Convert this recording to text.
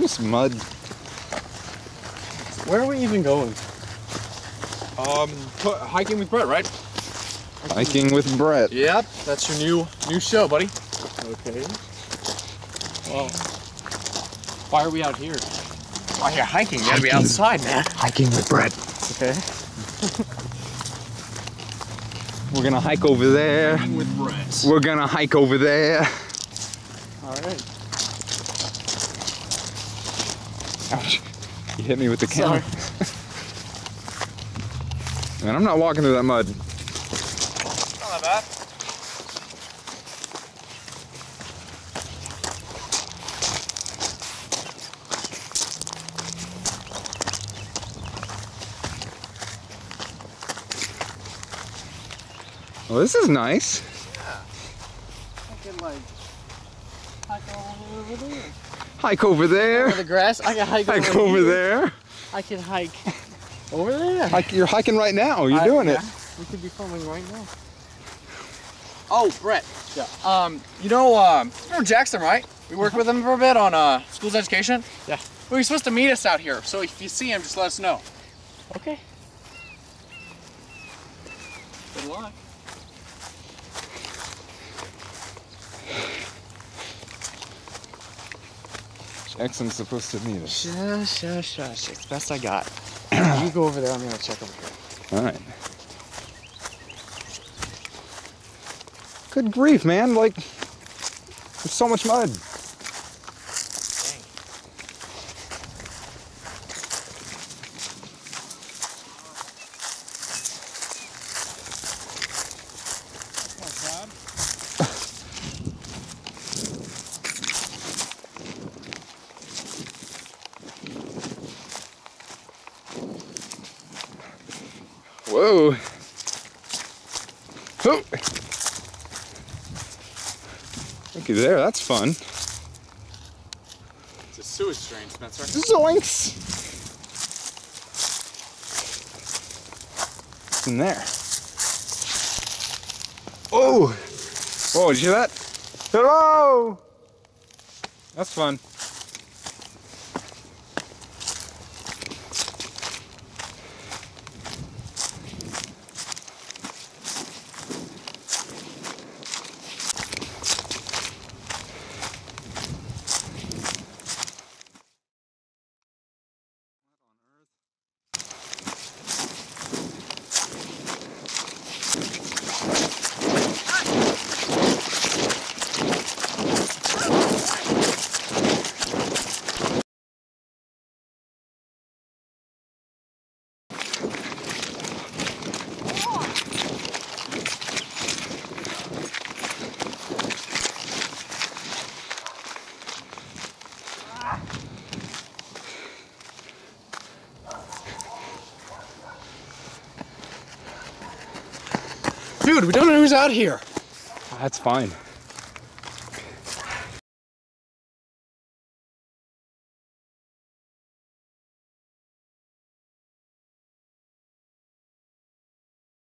Look at some mud. Where are we even going? Um, hiking with Brett, right? Hiking with Brett. Yep, that's your new new show, buddy. Okay. Well, why are we out here? Why are you're hiking? You gotta be outside, man. Hiking with Brett. Okay. We're gonna hike over there. With Brett. We're gonna hike over there. All right. Ouch. You hit me with the camera. Man, I'm not walking through that mud. Not that bad. Well, this is nice. I can like all the over there. Hike over there. Over the grass. I can hike, Hike over, over there. I can hike over there. Hike, you're hiking right now. You're I- doing it. yeah, We could be filming right now. Oh, Brett. Yeah. Um, you know, um, remember Jackson, right? We worked with him for a bit on uh, schools education. Yeah. Well, he's supposed to meet us out here, so if you see him, just let us know. Okay. Good luck. Jackson's supposed to meet us. Shush, shush, shush. It's best I got. you go over there. I'm gonna check over here. All right. Good grief, man. Like, there's so much mud. Whoa. Oh. Looky there, that's fun. It's a sewage drain, Spencer. Zoinks! In there? Oh! Whoa, did you hear that? Hello! That's fun. Dude, we don't know who's out here. That's fine.